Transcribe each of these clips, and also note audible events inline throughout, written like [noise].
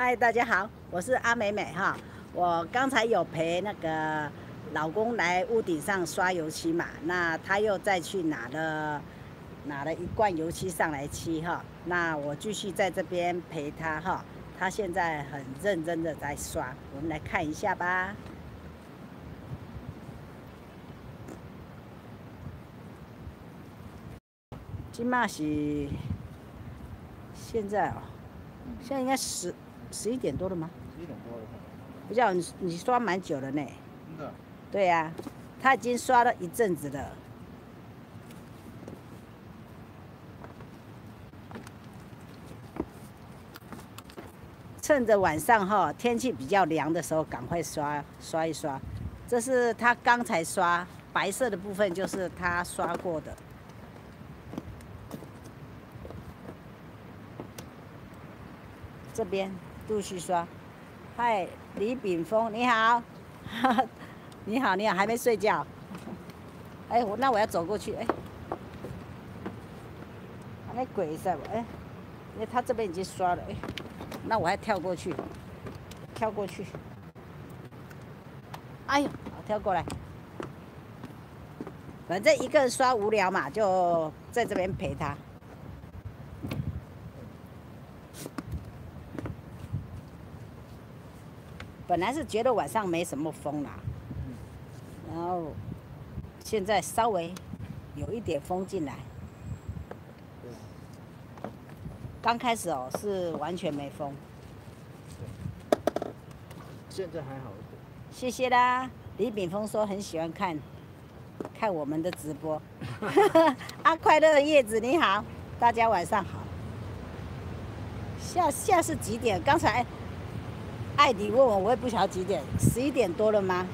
嗨，大家好，我是阿美美哈。我刚才有陪那个老公来屋顶上刷油漆嘛，那他又再去拿了拿了一罐油漆上来漆哈。那我继续在这边陪他哈。他现在很认真的在刷，我们来看一下吧。今嘛是现在哦，现在应该十。十一点多了吗？十一点多了。不叫你，你刷蛮久了呢。真的。对呀，他已经刷了一阵子了。趁着晚上哈，天气比较凉的时候，赶快刷刷一刷。这是他刚才刷白色的部分，就是他刷过的。这边。陆续刷，嗨，李炳峰，你好，[laughs] 你好，你好，还没睡觉？哎，我那我要走过去，哎，那鬼在不？哎，因为他这边已经刷了，哎，那我还跳过去，跳过去，哎呦，跳过来，反正一个人刷无聊嘛，就在这边陪他。本来是觉得晚上没什么风啦，然后现在稍微有一点风进来。刚开始哦是完全没风。现在还好一点。谢谢啦，李炳峰说很喜欢看，看我们的直播。[laughs] 啊，快乐的叶子你好，大家晚上好。下下是几点？刚才。艾迪问我，我也不晓得几点，十一点多了吗？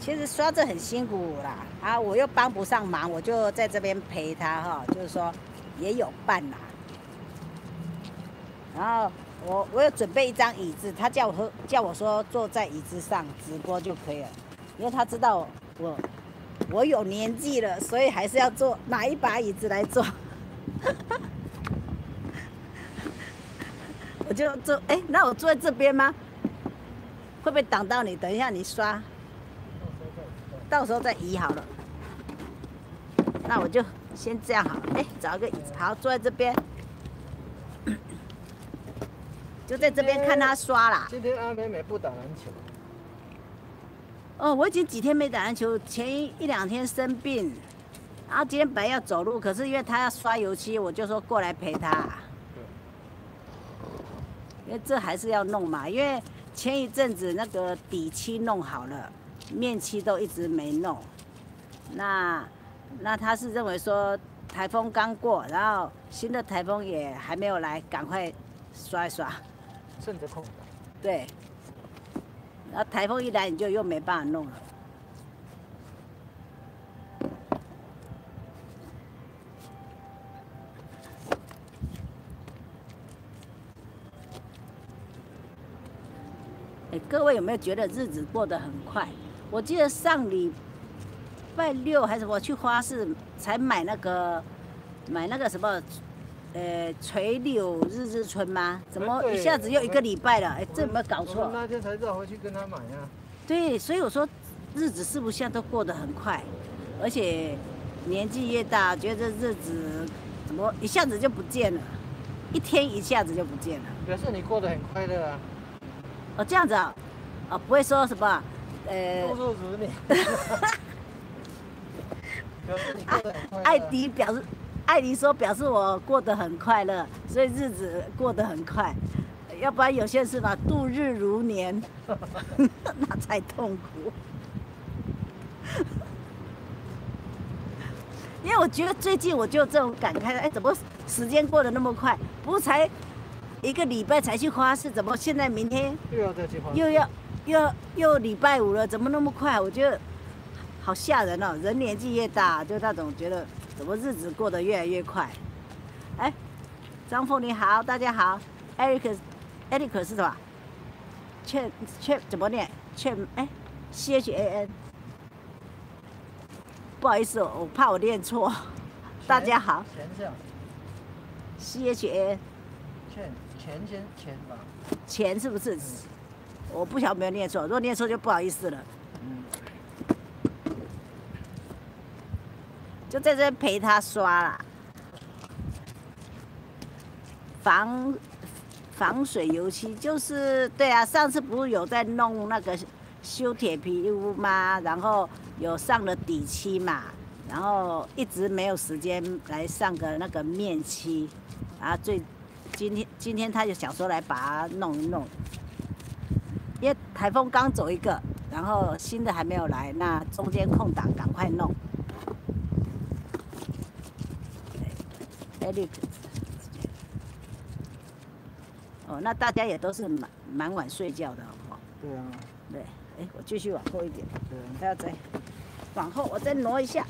其实刷着很辛苦啦，啊，我又帮不上忙，我就在这边陪他哈，就是说也有伴啦。然后我我有准备一张椅子，他叫我和叫我说坐在椅子上直播就可以了，因为他知道我我有年纪了，所以还是要坐拿一把椅子来坐。[laughs] 我就坐，哎，那我坐在这边吗？会不会挡到你？等一下你刷，到时候再移好了。那我就先这样好了，哎，找一个椅子，好，坐在这边，[coughs] 就在这边看他刷啦。今天阿美美不打篮球。哦，我已经几天没打篮球，前一两天生病。然后今天本来要走路，可是因为他要刷油漆，我就说过来陪他。因为这还是要弄嘛，因为前一阵子那个底漆弄好了，面漆都一直没弄。那那他是认为说台风刚过，然后新的台风也还没有来，赶快刷一刷。趁着空。对。然后台风一来，你就又没办法弄了。各位有没有觉得日子过得很快？我记得上礼拜六还是我去花市才买那个买那个什么，呃，垂柳日日春吗？怎么一下子又一个礼拜了？哎，这有没有搞错？那天才绕回去跟他买呀。对，所以我说日子是不是现在都过得很快？而且年纪越大，觉得日子怎么一下子就不见了？一天一下子就不见了。表示你过得很快乐啊。哦，这样子啊，啊，不会说什么，呃，度日如年。[laughs] 艾迪表示，艾迪说表示我过得很快乐，所以日子过得很快。要不然有些事吧，度日如年，[laughs] 那才痛苦。[laughs] 因为我觉得最近我就这种感慨，哎，怎么时间过得那么快？不才。一个礼拜才去花市，怎么现在明天又要再去花？又要又又礼拜五了，怎么那么快？我觉得好吓人哦！人年纪越大，就那种觉得怎么日子过得越来越快。哎，张凤你好，大家好，Eric，Eric 是什么？劝劝怎么念？劝哎，C H A N。不好意思，我怕我念错。大家好，C H A 欠钱先钱吧。钱是不是？我不晓得有没有念错，如果念错就不好意思了。嗯，就在这陪他刷啦，防防水油漆就是对啊，上次不是有在弄那个修铁皮屋吗？然后有上了底漆嘛，然后一直没有时间来上个那个面漆，然后最今天今天他就想说来把它弄一弄，因为台风刚走一个，然后新的还没有来，那中间空档赶快弄。Eric，哦，那大家也都是蛮蛮晚睡觉的哦。对啊，对，哎，我继续往后一点，对啊。还要再往后，我再挪一下。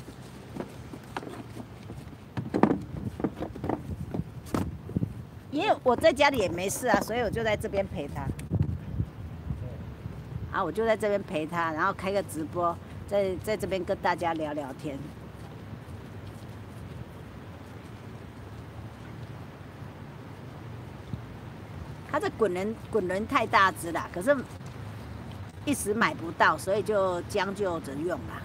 因为我在家里也没事啊，所以我就在这边陪他。啊，我就在这边陪他，然后开个直播，在在这边跟大家聊聊天。他这滚轮滚轮太大只了，可是一时买不到，所以就将就着用啦。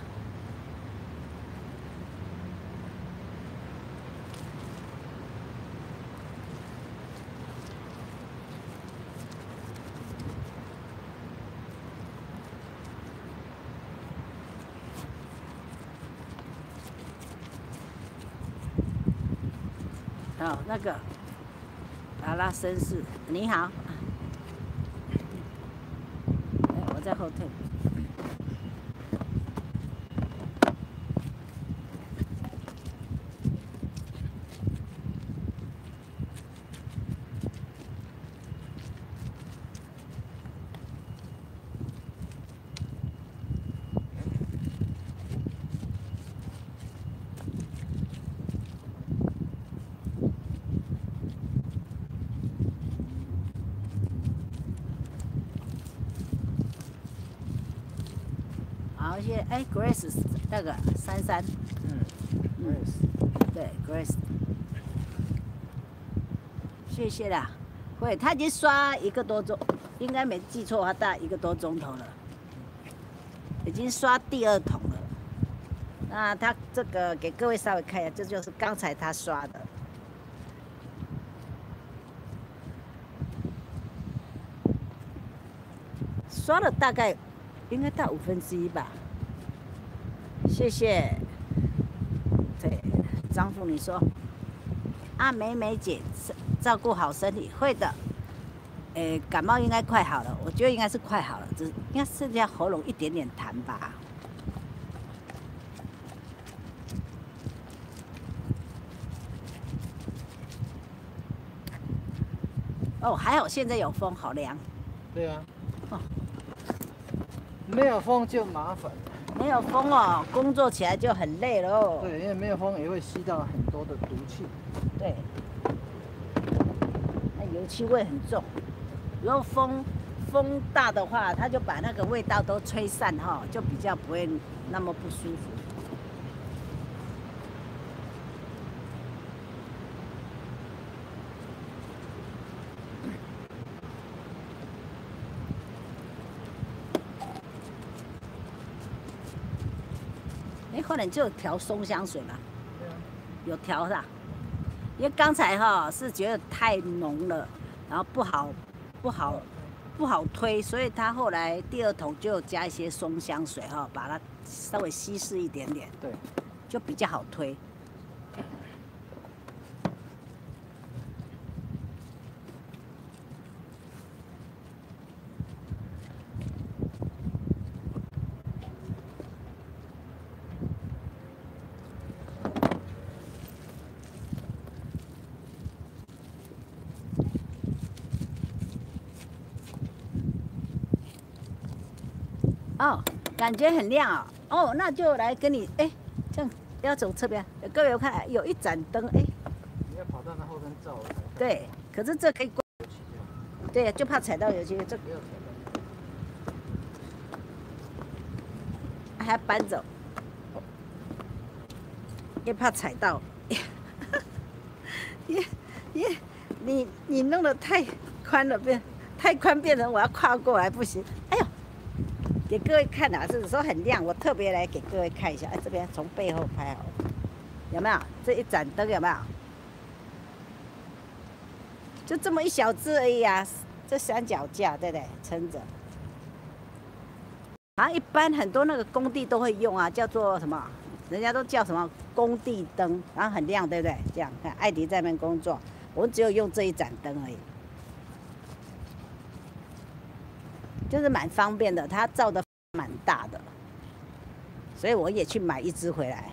哦，那个阿拉绅士，你好。我在后退。好，谢谢。哎，Grace 那个珊珊，嗯，，Grace，，对，Grace，谢谢啦。会，他已经刷一个多钟，应该没记错的话，大概一个多钟头了，已经刷第二桶了。那他这个给各位稍微看一下，这就是刚才他刷的，刷了大概应该到五分之一吧。谢谢。对，张妇女说，啊，美美姐照顾好身体，会的。诶，感冒应该快好了，我觉得应该是快好了，只应该剩下喉咙一点点痰吧。哦，还好现在有风，好凉。对啊。哦没有风就麻烦。没有风哦，工作起来就很累了哦。对，因为没有风也会吸到很多的毒气。对，那油漆味很重。如果风风大的话，它就把那个味道都吹散哈，就比较不会那么不舒服。哎，后来就调松香水嘛？有调的，因为刚才哈是觉得太浓了，然后不好不好不好推，所以他后来第二桶就加一些松香水哈，把它稍微稀释一点点，对。就比较好推。哦，感觉很亮哦。哦，那就来跟你哎，这样要走侧边。各位我看有一盏灯哎，你要跑到那后边照对，可是这可以关，对，就怕踩到有些，这。还要搬走，也怕踩到。[laughs] 耶耶，你你弄得太宽了，变太宽变成我要跨过来不行。给各位看啊，是说很亮，我特别来给各位看一下。哎，这边从背后拍，有没有？这一盏灯有没有？就这么一小只而已啊，这三脚架对不对？撑着。啊，一般很多那个工地都会用啊，叫做什么？人家都叫什么工地灯，然后很亮，对不对？这样看，艾迪在那边工作，我们只有用这一盏灯而已，就是蛮方便的，它照的蛮大的，所以我也去买一只回来。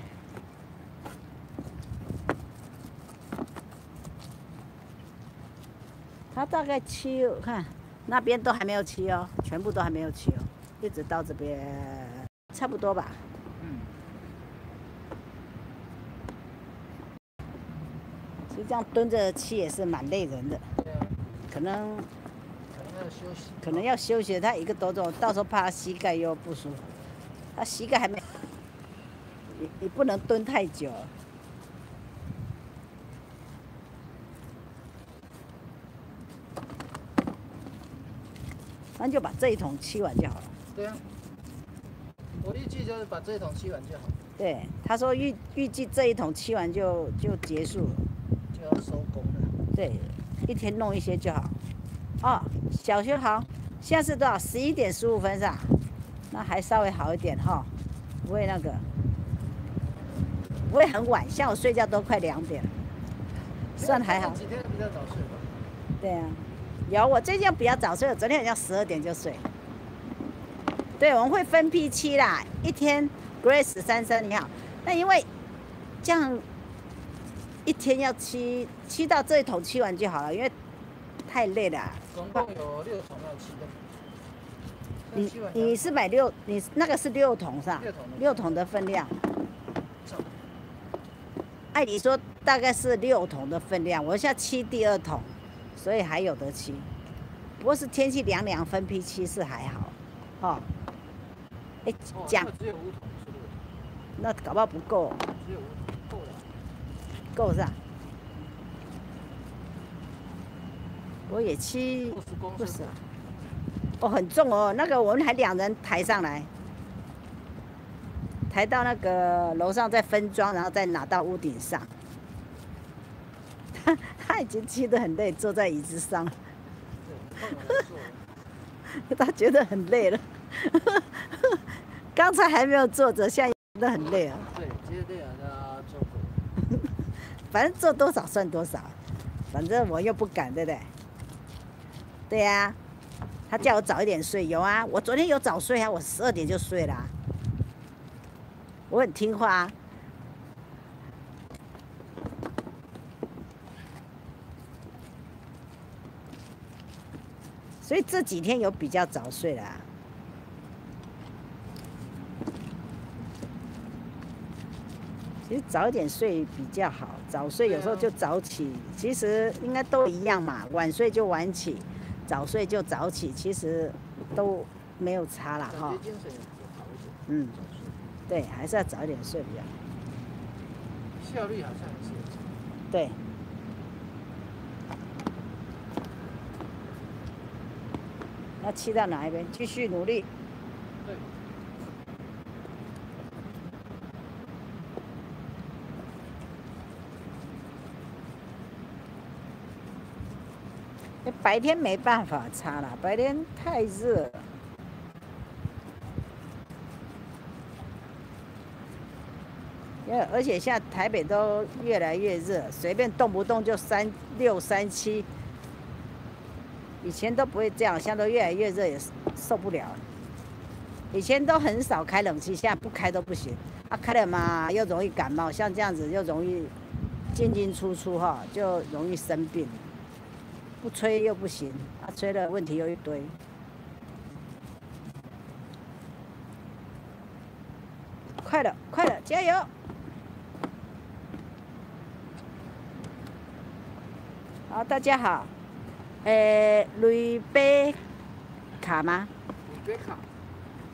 它大概漆，看那边都还没有漆哦，全部都还没有漆哦，一直到这边差不多吧。嗯。其实这样蹲着漆也是蛮累人的。可能。可能要休息。可能要休息，他一个多钟，到时候怕他膝盖又不舒服。他膝盖还没，你你不能蹲太久。那就把这一桶吃完就好了。对啊，我预计就是把这一桶吃完就好。对，他说预预计这一桶吃完就就结束了，就要收工了。对，一天弄一些就好。哦，小学好，现在是多少？十一点十五分是吧？那还稍微好一点哈，不会那个，不会很晚，像我睡觉都快两点，算还好。几天比较早睡吧？对啊。有，我最近比较早睡，我昨天好像十二点就睡。对，我们会分批期啦，一天 Grace 三生你好。那因为这样一天要七七到这一桶七完就好了，因为太累了。总共有六桶要七的。你你是买六，你那个是六桶是吧？六桶。六桶的分量。按理说大概是六桶的分量，我现在七第二桶。所以还有得吃，不过是天气凉凉，分批吃是还好，哈。哎，讲。只有五桶，那搞不好不够。只有五桶，够了。够是吧？我也吃。不是啊。哦，很重哦，那个我们还两人抬上来，抬到那个楼上再分装，然后再拿到屋顶上。他 [laughs] 他已经骑得很累，坐在椅子上。[laughs] 他觉得很累了。[laughs] 刚才还没有坐着，现在很累啊。对，觉得累了，他坐过。反正坐多少算多少，反正我又不敢，对不对？对呀。他叫我早一点睡，有啊，我昨天有早睡啊，我十二点就睡了。我很听话啊。所以这几天有比较早睡啦。其实早点睡比较好，早睡有时候就早起，其实应该都一样嘛。晚睡就晚起，早睡就早起，其实都没有差了哈。嗯，对，还是要早点睡比较好。效率好像是。对。要骑到哪一边？继续努力。白天没办法擦了，白天太热。因为而且现在台北都越来越热，随便动不动就三六三七。以前都不会这样，现在都越来越热，也受不了。以前都很少开冷气，现在不开都不行。啊，开了嘛又容易感冒，像这样子又容易进进出出哈，就容易生病。不吹又不行，啊，吹了问题又一堆。快了，快了，加油！好，大家好。诶，瑞贝卡吗？瑞贝卡，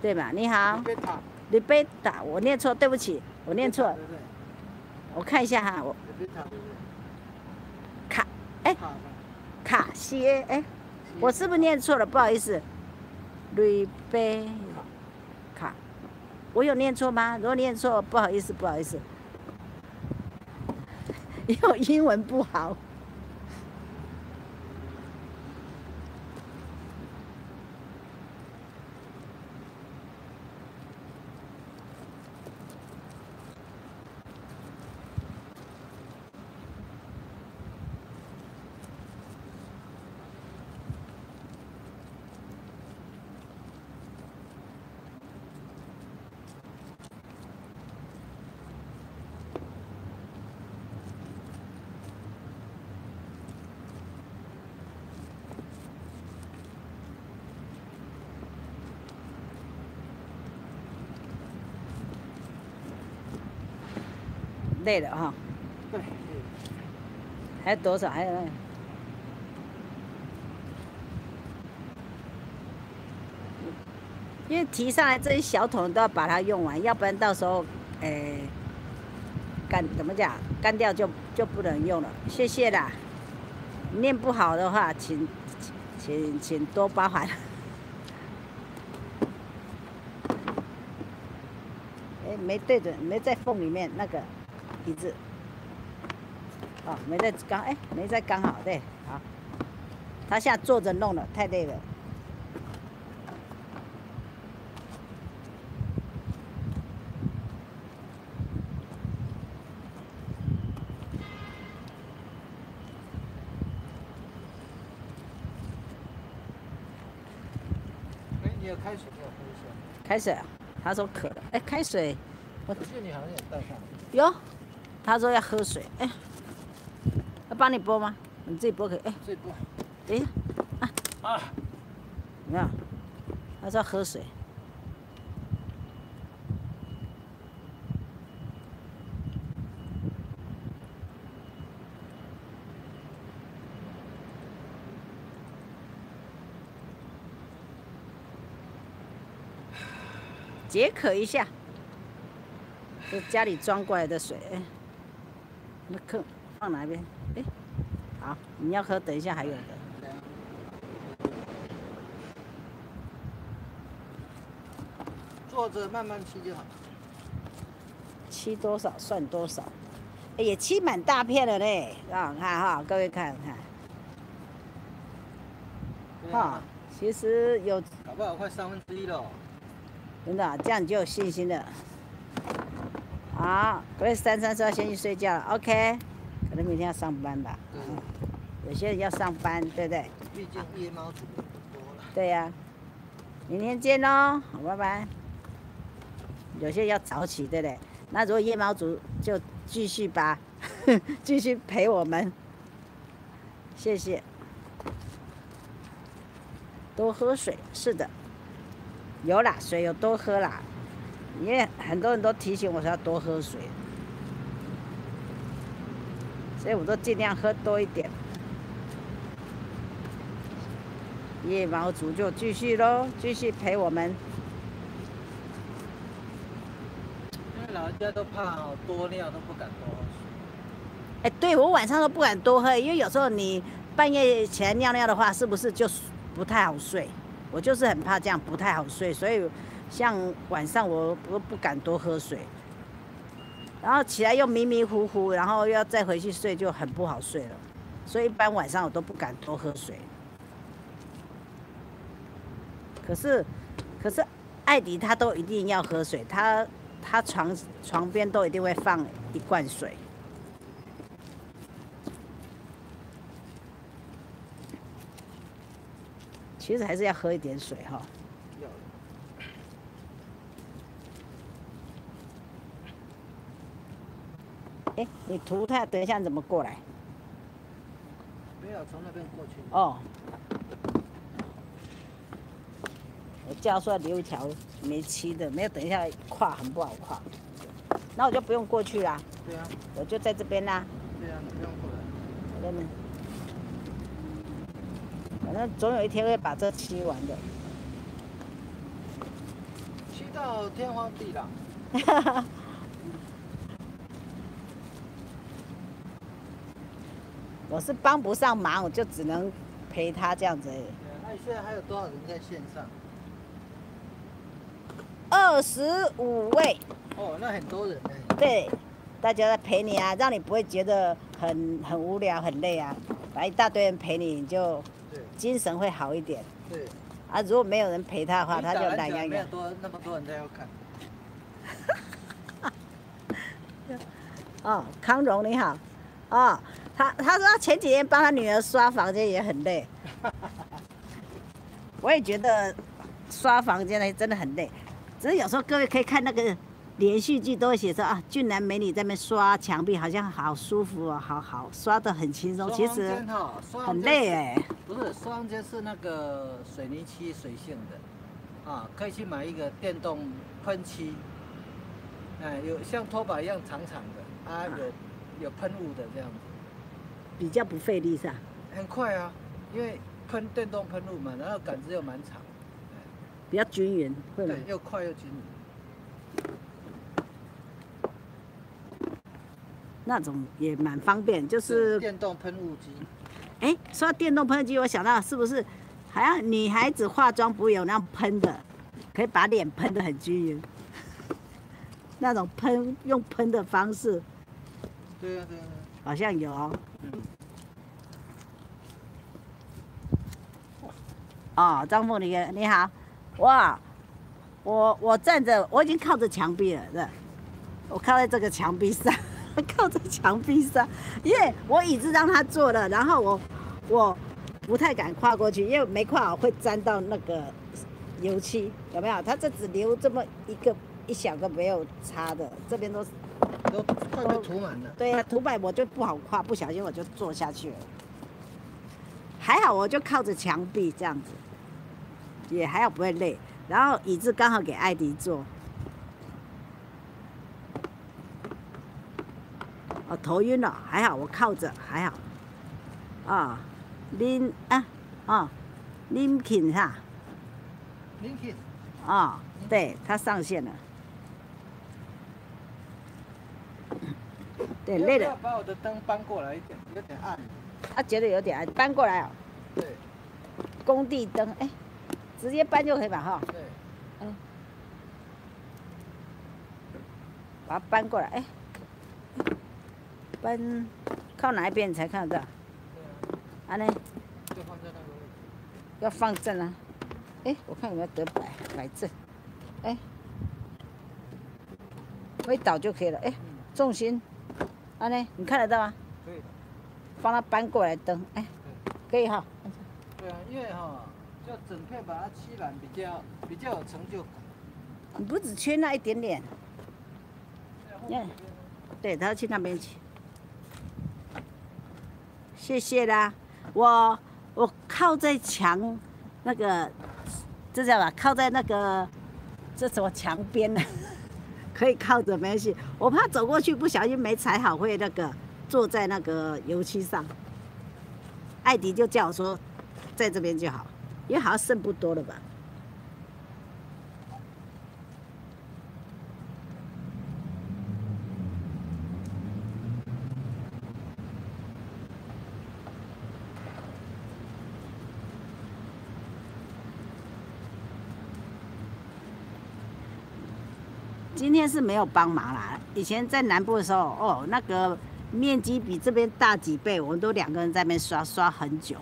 对吧？你好。瑞贝塔。瑞贝塔，我念错，对不起，我念错。我看一下哈，我瑞贝。卡 C A 哎，我是不是念错了？不好意思，瑞贝卡，我有念错吗？如果念错，不好意思，不好意思，[laughs] 因为英文不好。累了哈，还有多少？还有，因为提上来这些小桶都要把它用完，要不然到时候，诶、干怎么讲？干掉就就不能用了。谢谢啦，念不好的话，请请请多包涵。哎，没对准，没在缝里面那个椅子。哦，没在刚，哎，没在刚好，对，好。他现在坐着弄了，太累了。哎，你有开水没有喝一下？开水啊？他说渴了。哎，开水我记得你好像也带上了。有。他说要喝水。哎，要帮你拨吗？你自己拨可以。哎，自己剥等一下，啊，啊，怎么样？他说要喝水。解渴一下，这家里装过来的水，哎，那坑放哪边？哎，好，你要喝，等一下还有的。坐着慢慢吃就好。吃多少算多少，哎也吃满大片的嘞，啊，看哈，各位看看，哈其实有搞不好快三分之一了哦。真的啊、这样你就有信心了。好，各位三三说要先去睡觉了，OK，可能明天要上班吧，对嗯有些人要上班，对不对？毕竟夜猫子的多了。对呀、明天见喽，好，拜拜。有些要早起，对不对？那如果夜猫族就继续吧，[laughs] 继续陪我们，谢谢。多喝水，是的，有啦，水有多喝啦，因为很多人都提醒我说要多喝水，所以我都尽量喝多一点。夜猫族就继续喽，继续陪我们。因为老人家都怕哦，多尿都不敢多喝水。哎、对我晚上都不敢多喝，因为有时候你半夜起来尿尿的话，是不是就不太好睡？我就是很怕这样不太好睡，所以像晚上我我不敢多喝水，然后起来又迷迷糊糊，然后又要再回去睡，就很不好睡了。所以一般晚上我都不敢多喝水。可是，可是艾迪他都一定要喝水，他他床床边都一定会放一罐水。其实还是要喝一点水哈。哎，你图他等一下怎么过来？没有从那边过去。哦，我叫出来留一条没漆的，没有等一下跨很不好跨。那我就不用过去啦，对啊，我就在这边啦，对啊，你不用过来。我在那。反正总有一天会把这漆完的。漆到天荒地老。[laughs] 我是帮不上忙，我就只能陪他这样子而已。那你现在还有多少人在线上？二十五位，哦，那很多人呢。对，大家在陪你啊，让你不会觉得很很无聊、很累啊。来一大堆人陪你，你就精神会好一点对。啊。如果没有人陪他的话，他就懒洋洋没有。多那么多人在要看。[laughs] 哦，康荣你好，哦，他他说他前几天帮他女儿刷房间也很累，[laughs] 我也觉得刷房间呢真的很累，只是有时候各位可以看那个连续剧都会写说啊，俊男美女在那边刷墙壁，好像好舒服哦，好好刷的很轻松，其实很累哎。不是，刷房间是那个水泥漆水性的，啊，可以去买一个电动喷漆，哎，有像拖把一样长长的。啊，有有喷雾的这样子，比较不费力是吧？很快啊，因为喷电动喷雾嘛，然后杆子又蛮长，比较均匀，会吗？又快又均匀。那种也蛮方便，就是电动喷雾机。哎，说到电动喷雾机，我想到是不是还要女孩子化妆不有那样喷的，可以把脸喷得很均匀，[laughs] 那种喷用喷的方式。对啊，对啊，好像有。嗯。哦，张凤你你好，哇，我我站着，我已经靠着墙壁了，是我靠在这个墙壁上，[laughs] 靠在墙壁上，因为我椅子让他坐了，然后我我不太敢跨过去，因为没跨好会沾到那个油漆，有没有？他这只留这么一个一小个没有擦的，这边都是。都快被涂满了。对呀，涂满我就不好跨，不小心我就坐下去了。还好我就靠着墙壁这样子，也还好不会累。然后椅子刚好给艾迪坐。哦，头晕了，还好我靠着，还好。啊，林啊，哦，林 kin 哈。林 kin。啊，对他上线了。对，累了。把我的灯搬过来一点，有点暗。他觉得有点暗，搬过来哦。对。工地灯，哎，直接搬就可以吧？哈。对。嗯。把它搬过来，哎。搬，靠哪一边才看得到？啊呢？就放在那个位置。要放正啊。哎，我看有没有得摆摆正。哎。可以倒就可以了，哎，重心。啊呢，你看得到吗？可以。帮它搬过来灯，哎，可以哈。对啊，因为哈，就整片把它漆染比较比较有成就感。你不只缺那一点点。对，对，他要去那边去。谢谢啦，我我靠在墙那个，这叫吧？靠在那个这什么墙边呢？[laughs] 可以靠着没关系，我怕走过去不小心没踩好会那个坐在那个油漆上。艾迪就叫我说，在这边就好，因为好像剩不多了吧。今天是没有帮忙啦。以前在南部的时候，哦，那个面积比这边大几倍，我们都两个人在那边刷刷很久，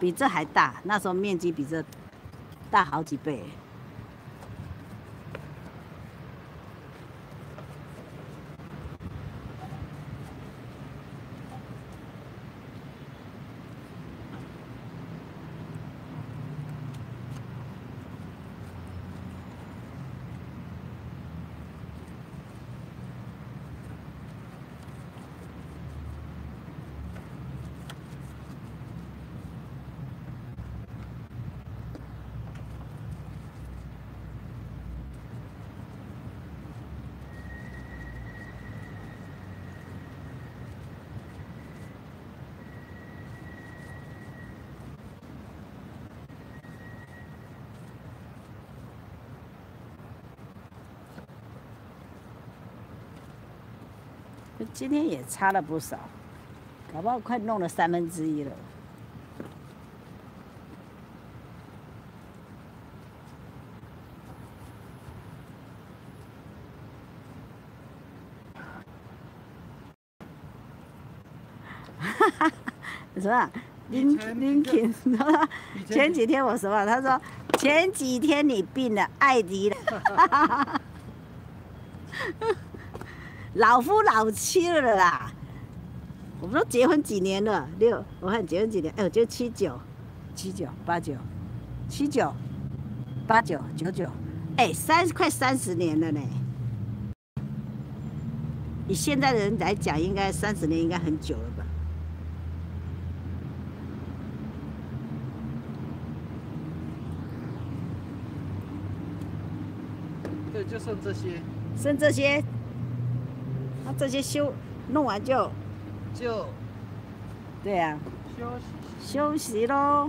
比这还大。那时候面积比这大好几倍。今天也差了不少，搞不好快弄了三分之一了。[laughs] 什么？林林肯说前几天我什么？他说前几天你病了，艾迪了，[laughs] 老夫老妻了啦。我们都结婚几年了？六，我看结婚几年？哎，我觉得七九，七九八九，七九八九九九，哎，三快三十年了呢。以现在的人来讲，应该三十年应该很久了吧？对，就剩这些，剩这些，那这些修弄完就就对呀、休息。休息喽。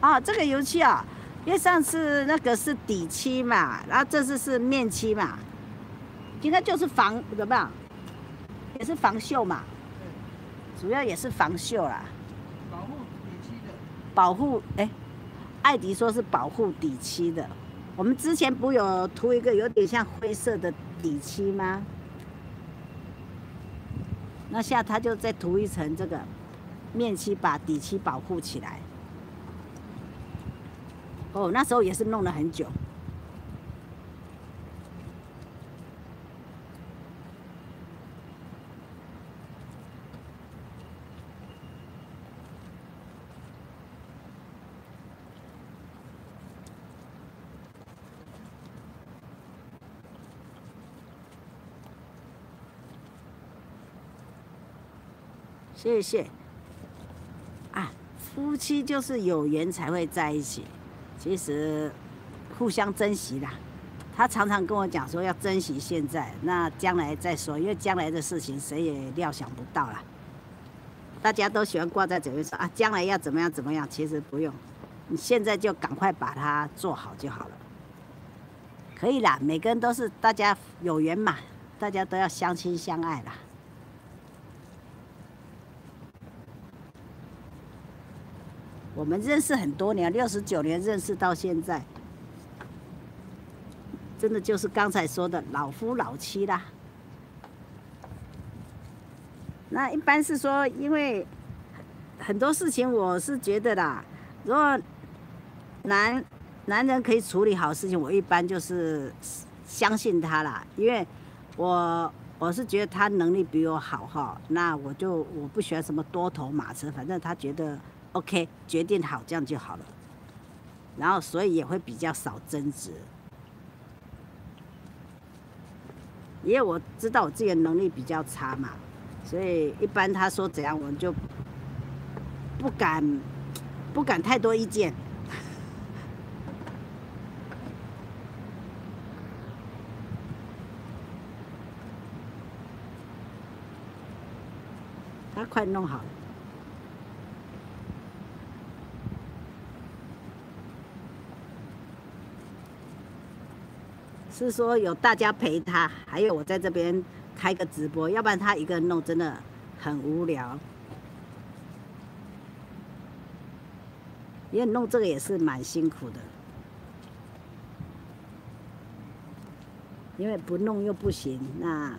啊，这个油漆啊，因为上次那个是底漆嘛，然后这次是面漆嘛，应该就是防怎么样，也是防锈嘛，主要也是防锈啦，保护底漆的，保护哎，艾迪说是保护底漆的。我们之前不有涂一个有点像灰色的底漆吗？那下他就再涂一层这个面漆，把底漆保护起来。哦，那时候也是弄了很久。谢谢。啊，夫妻就是有缘才会在一起，其实互相珍惜啦。他常常跟我讲说要珍惜现在，那将来再说，因为将来的事情谁也料想不到啦。大家都喜欢挂在嘴边说啊，将来要怎么样怎么样，其实不用，你现在就赶快把它做好就好了。可以啦，每个人都是大家有缘嘛，大家都要相亲相爱啦。我们认识很多年，六十九年认识到现在，真的就是刚才说的老夫老妻啦。那一般是说，因为很多事情我是觉得啦，如果男男人可以处理好事情，我一般就是相信他啦，因为我我是觉得他能力比我好哈，那我就我不喜欢什么多头马车，反正他觉得 OK，决定好这样就好了，然后所以也会比较少争执，因为我知道我自己的能力比较差嘛，所以一般他说怎样，我就不敢不敢太多意见。他快弄好了。是说有大家陪他，还有我在这边开个直播，要不然他一个人弄真的很无聊。因为弄这个也是蛮辛苦的，因为不弄又不行，那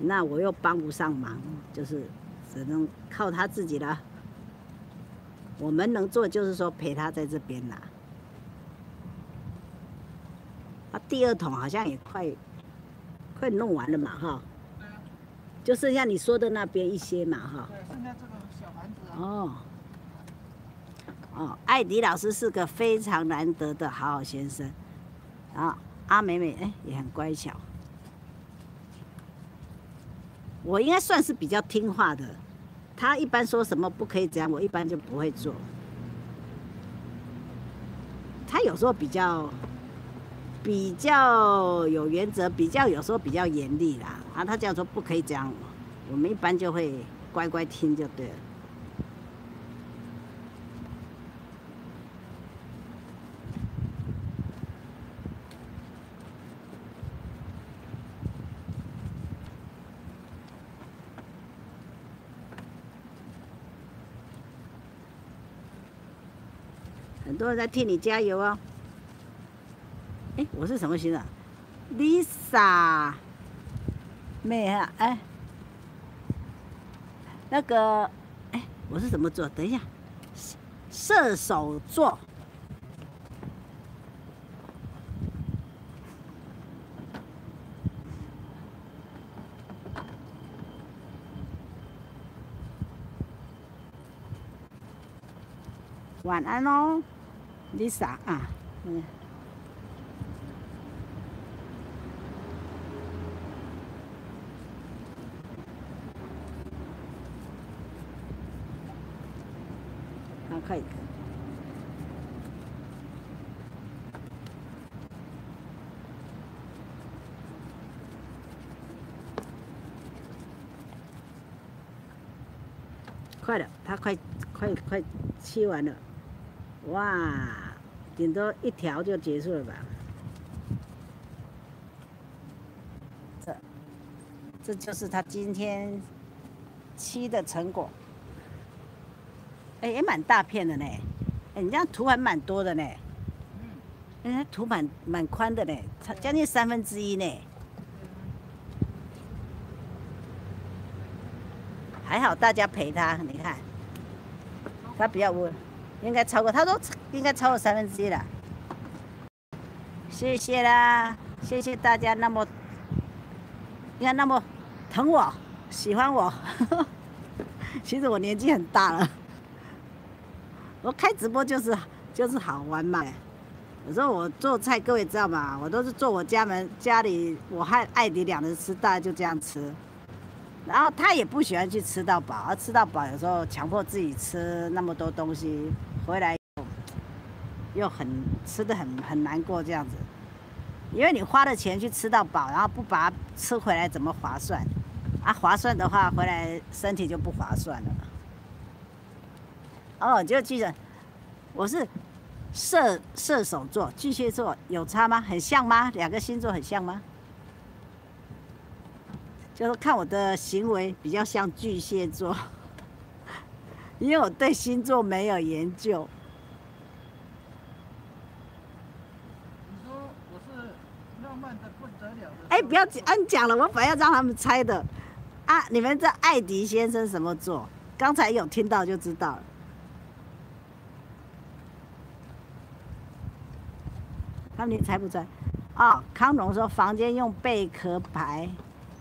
那我又帮不上忙，就是只能靠他自己了。我们能做就是说陪他在这边啦。啊，第二桶好像也快快弄完了嘛，哈，就剩下你说的那边一些嘛，哈。对，剩下这个小盘子啊，哦，哦，艾迪老师是个非常难得的好好先生，然后阿美美哎也很乖巧，我应该算是比较听话的，他一般说什么不可以这样，我一般就不会做。他有时候比较比较有原则，比较有时候比较严厉啦。啊，他这样说不可以这样，我们一般就会乖乖听就对了。很多人在替你加油哦。哎，我是什么星啊？Lisa，妹啊，哎，那个，哎，我是什么座？等一下，射手座。晚安喽，Lisa 啊，嗯，快，快了，他快快快切完了。哇，顶多一条就结束了吧？这，这就是他今天漆的成果。哎，也蛮大片的呢。哎，你这样图还蛮多的呢。嗯。哎，图蛮蛮宽的呢，差将近三分之一呢。还好大家陪他，你看，他比较稳。应该超过，他说应该超过三分之一了。谢谢啦，谢谢大家那么，你看那么疼我，喜欢我。[laughs] 其实我年纪很大了，我开直播就是就是好玩嘛。有时候我做菜，各位知道吗？我都是做我家门家里，我和艾迪两人吃，大家就这样吃。然后他也不喜欢去吃到饱，而吃到饱有时候强迫自己吃那么多东西。回来又很吃的很很难过这样子，因为你花了钱去吃到饱，然后不把它吃回来怎么划算？啊，划算的话回来身体就不划算了。哦，就记得我是射射手座，巨蟹座有差吗？很像吗？两个星座很像吗？就是看我的行为比较像巨蟹座。因为我对星座没有研究。你说我是浪漫的不得了的。哎，不要讲，讲了，我本来要让他们猜的。啊，你们这艾迪先生什么座？刚才有听到就知道了。他们你猜不猜？哦，康龙说房间用贝壳牌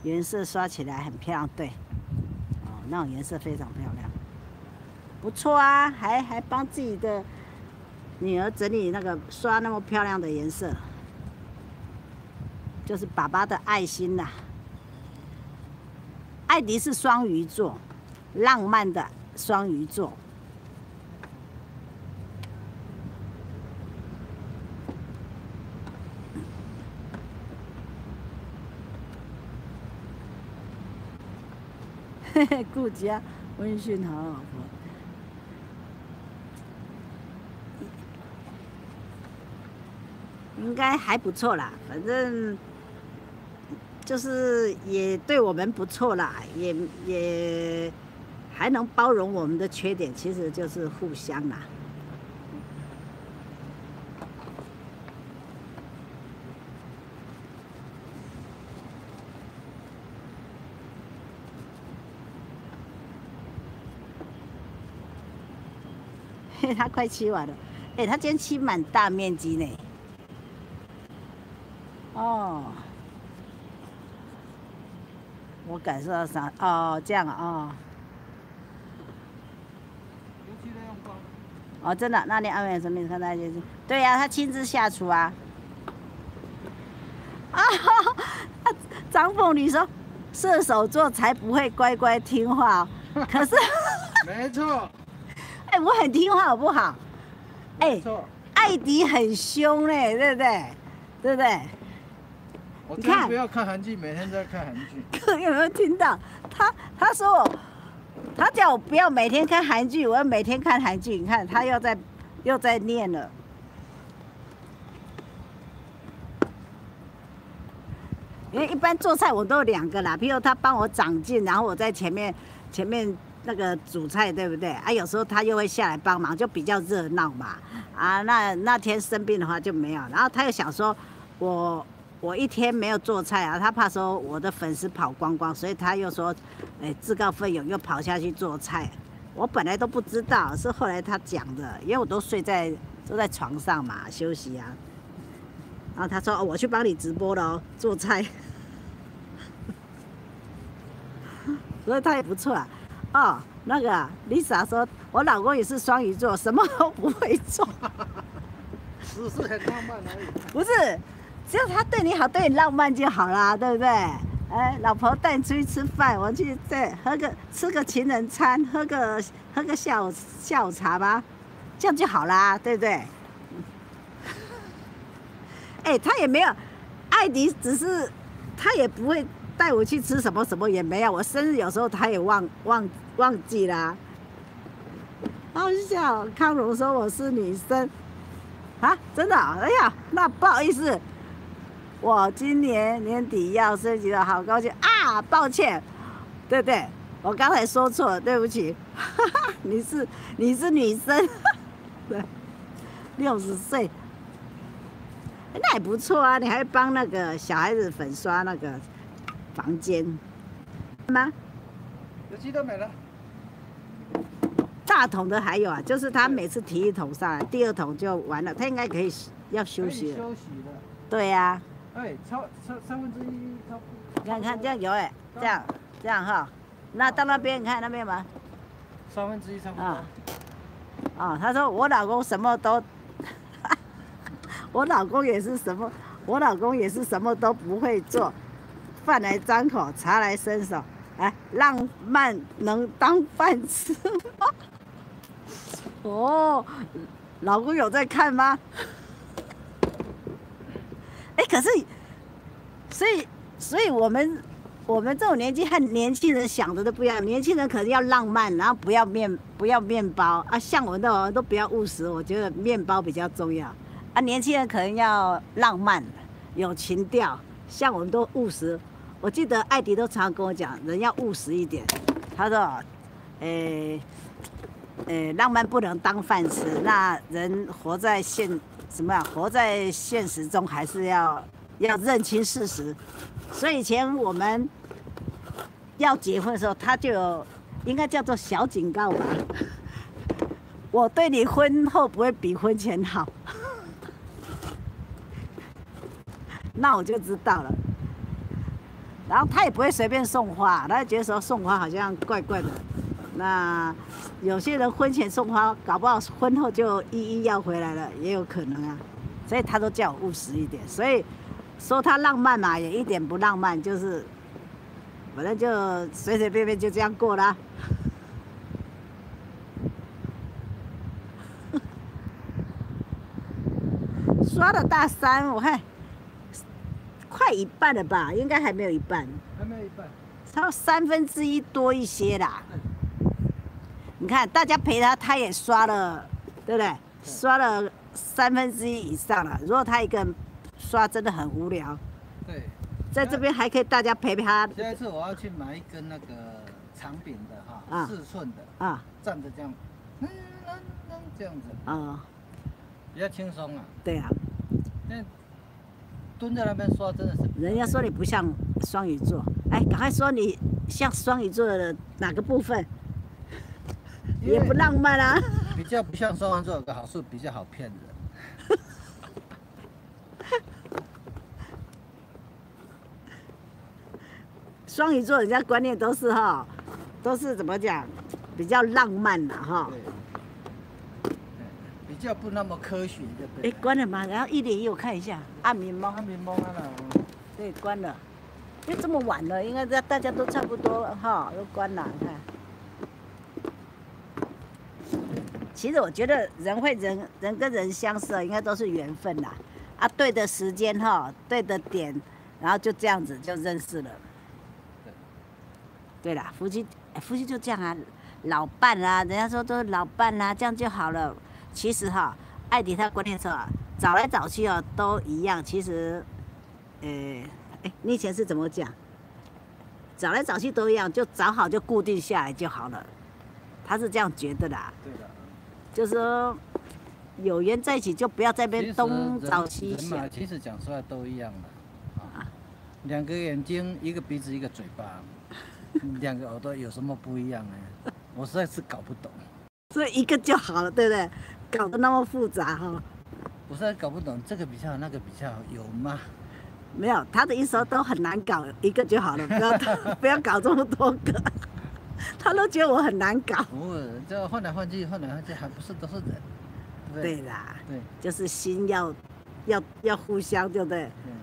颜色刷起来很漂亮，对。哦，那种颜色非常漂亮。不错啊，还还帮自己的女儿整理那个刷那么漂亮的颜色，就是爸爸的爱心呐。艾迪是双鱼座，浪漫的双鱼座。[laughs] 顾家温驯好老婆。应该还不错啦，反正就是也对我们不错啦，也也还能包容我们的缺点，其实就是互相啦。他快吃完了，哎，他今天吃满大面积呢。哦，我感受到啥？哦，这样啊，哦。真的？那你安慰什么你？看那就是，对呀，他亲自下厨啊。啊哈！张凤你说射手座才不会乖乖听话，可是。[laughs] 没错。哎，我很听话，好不好？哎，艾迪很凶嘞，对不对？对不对？你看，不要看韩剧，每天都在看韩剧。[laughs] 有没有听到？他他说我，他叫我不要每天看韩剧，我要每天看韩剧。你看，他又在又在念了。因为一般做菜我都有两个啦，比如他帮我长进，然后我在前面前面那个煮菜，对不对？啊，有时候他又会下来帮忙，就比较热闹嘛。啊，那那天生病的话就没有。然后他又想说，我我一天没有做菜啊，他怕说我的粉丝跑光光，所以他又说，哎，自告奋勇又跑下去做菜。我本来都不知道，是后来他讲的，因为我都睡在都在床上嘛休息啊。然后他说，哦，我去帮你直播了哦，做菜。[laughs] 所以他也不错啊。哦，那个 Lisa 说，我老公也是双鱼座，什么都不会做，只是很浪漫而已。不是，只要他对你好，对你浪漫就好啦，对不对？哎，老婆带你出去吃饭，我去再喝个吃个情人餐，喝个喝个下午下午茶吧，这样就好啦，对不对？[laughs] 哎，他也没有，艾迪只是他也不会。带我去吃什么什么也没有，我生日有时候他也忘忘忘记啦。好笑，康荣说我是女生，啊，真的？哎呀，那不好意思，我今年年底要升级了，好高兴啊！抱歉，对不对？我刚才说错了，对不起。[laughs] 你是你是女生，对，[laughs] 六十岁，那也不错啊，你还帮那个小孩子粉刷那个。房间吗？有几都没了。大桶的还有啊，就是他每次提一桶上来，第二桶就完了，他应该可以要休息了。休息了。对呀。哎，超超三分之一超。你看看这样有哎，这样这样哈，那到那边你看那边吗？三分之一差不多。啊。啊，他说我老公什么都，[laughs] 我老公也是什么，我老公也是什么都不会做。饭来张口，茶来伸手，哎，浪漫能当饭吃吗？哦，老公有在看吗？[laughs] 哎，可是，所以，所以我们，我们这种年纪和年轻人想的都不一样。年轻人可能要浪漫，然后不要面，不要面包啊。像我们的都比较务实，我觉得面包比较重要。啊，年轻人可能要浪漫，有情调，像我们都务实。我记得艾迪都常常跟我讲，人要务实一点。他说：“诶，呃，浪漫不能当饭吃。那人活在现什么呀？活在现实中，还是要要认清事实。所以以前我们要结婚的时候，他就应该叫做小警告吧。[laughs] 我对你婚后不会比婚前好。[laughs] 那我就知道了。”然后他也不会随便送花，他觉得说送花好像怪怪的。那有些人婚前送花，搞不好婚后就一一要回来了，也有可能啊。所以他都叫我务实一点。所以说他浪漫嘛，也一点不浪漫，就是反正就随随便便就这样过啦。[laughs] 刷了大三，我看。快一半了吧？应该还没有一半。还没有一半。差三分之一多一些啦。你看，大家陪他，他也刷了，对不对？刷了三分之一以上了。如果他一个人刷，真的很无聊。对。在这边还可以大家陪陪他。下一次我要去买一根那个长柄的哈，四寸的啊，站着这样，嗯嗯嗯，这样子啊，比较轻松啊。对啊。蹲在那边刷真的是，人家说你不像双鱼座，哎，赶快说你像双鱼座的哪个部分？也不浪漫啊。比较不像双鱼座有个好处，比较好骗人。[laughs] 双鱼座人家观念都是哈，都是怎么讲，比较浪漫的哈。比较不那么科学，对不对？哎，关了吗？然后一点一我看一下，暗明猫，暗明猫了。对，关了。因为这么晚了，应该大大家都差不多哈，都关了。你看。其实我觉得人会人人跟人相识，应该都是缘分啦。啊，对的时间哈，对的点，然后就这样子就认识了。对啦，夫妻夫妻就这样啊，老伴啊，人家说都是老伴啊，这样就好了。其实哈，艾迪他观念说啊，找来找去哦都一样。其实，呃，哎，你以前是怎么讲？找来找去都一样，就找好就固定下来就好了。他是这样觉得啦，对的。就是说有缘在一起就不要在那边东找西想。其实讲出来都一样的啊。两个眼睛，一个鼻子，一个嘴巴，[laughs] 两个耳朵有什么不一样呢？我实在是搞不懂，所以一个就好了，对不对？搞得那么复杂哈、我实在搞不懂，这个比较好，那个比较好，有吗？没有，他的意思说都很难搞，一个就好了，不要 [laughs] 不要搞这么多个。[laughs] 他都觉得我很难搞。不是，这换来换去，换来换去，还不是都是人，对对？啦，对就是心要要要互相，对不对？对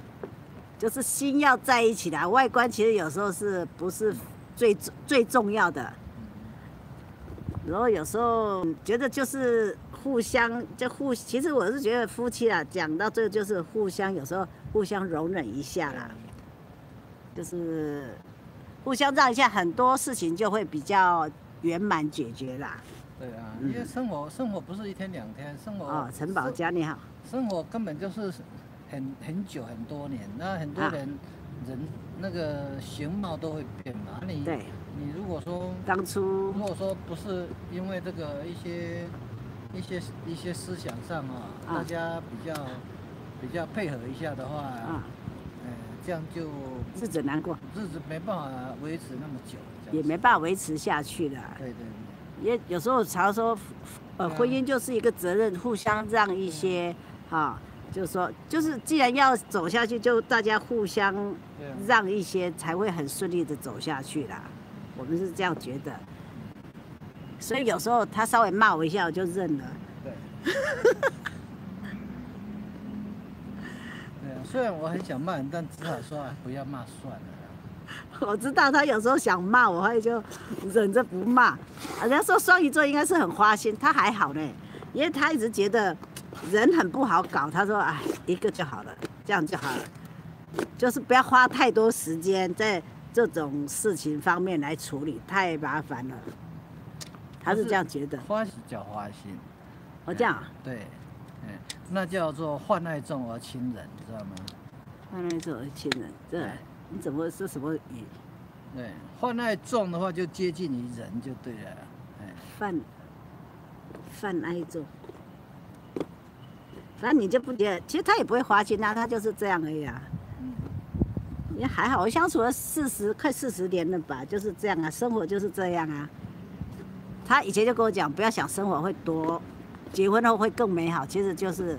就是心要在一起的，外观其实有时候是不是最最重要的。然后有时候觉得就是互相就互，其实我是觉得夫妻啊，讲到最后就是互相，有时候互相容忍一下啦，就是互相让一下，很多事情就会比较圆满解决啦。对啊，因为生活生活不是一天两天，生活哦，陈宝佳你好，生活根本就是很很久很多年，那很多啊。人、人那个形貌都会变嘛。你对，你如果说当初。如果说不是因为这个一些一些一些思想上啊，啊。大家比较比较配合一下的话，啊，呃，这样就日子难过，日子没办法维持那么久，也没办法维持下去了。对对对。也有时候常说，呃，婚姻就是一个责任，互相让一些，哈、就是说，就是既然要走下去，就大家互相让一些，才会很顺利的走下去啦。我们是这样觉得。所以有时候他稍微骂我一下，我就认了。对。[laughs] 对啊，虽然我很想骂人，但只好说啊，不要骂算了。[laughs] 我知道他有时候想骂我，后来就忍着不骂。人家说双鱼座应该是很花心，他还好呢，因为他一直觉得人很不好搞。他说：“哎，一个就好了，这样就好了，就是不要花太多时间在这种事情方面来处理，太麻烦了。”他是这样觉得。花心叫花心，我这样啊，对，哎，那叫做患爱重而亲仁，你知道吗？那那种亲人，这哎你怎么是什么语？对，患爱重的话就接近于人就对了，哎，犯犯爱重，反正你就不觉得，其实他也不会花心啊，他就是这样而已啊。嗯，也还好，我相处了四十快四十年了吧，就是这样啊，生活就是这样啊。他以前就跟我讲，不要想生活会多，结婚后会更美好，其实就是，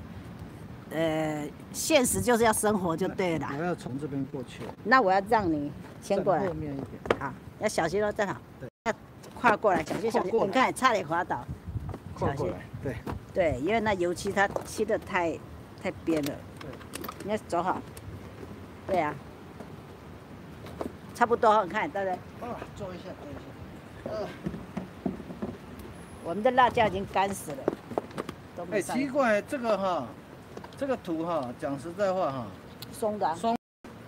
呃，现实就是要生活就对了。我要从这边过去，那我要让你先过来站后，面一点，好，要小心哦，站好对，要跨过来，小心小心，你看差点滑倒。跨过来，对，对，因为那油漆它漆的太太边了。对你要走好。对啊、差不多，你看对不对？啊，坐一下，坐一下，呃。我们的辣椒已经干死了，都哎、奇怪，这个哈，这个图哈，讲实在话哈，松的啊。松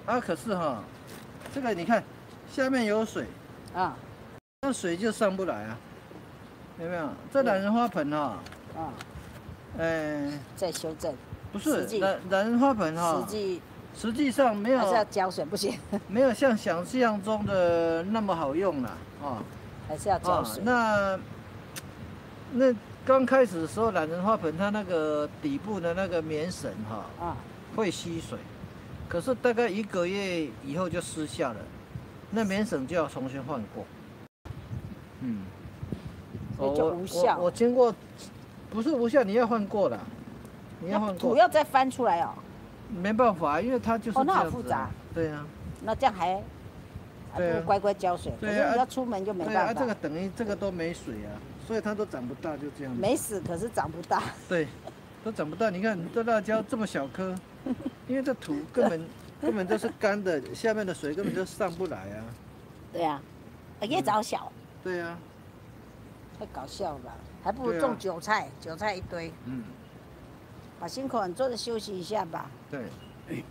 啊，可是哈，这个你看下面有水，啊。那水就上不来啊，有没有？这懒人花盆哈，啊，哎，再修正，不是懒懒人花盆哈实，际。实际上没有还是要有浇水，不行，没有像想象中的那么好用了，啊还是要浇啊，水。那那刚开始的时候，懒人花盆它那个底部的那个棉绳哈，啊，会吸水，可是大概一个月以后就失效了，那棉绳就要重新换过。嗯，所以就无效。我我经过，不是无效，你要换过了，你要换过，那土要再翻出来哦，没办法，因为它就是哦那好复杂。啊。对啊，那这样还还不对啊。乖乖浇水。对啊要出门就没对啊，办法。这个，等于这个都没水啊，所以它都长不大，就这样。没死可是长不大。对，都长不大。你看这辣椒这么小颗，[laughs] 因为这土根本根本就是干的，下面的水根本就上不来啊。对呀、啊，叶子好小，对啊，太搞笑了吧？还不如种韭菜，韭菜一堆。嗯，好辛苦，你坐着休息一下吧。对。